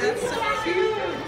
That's so cute.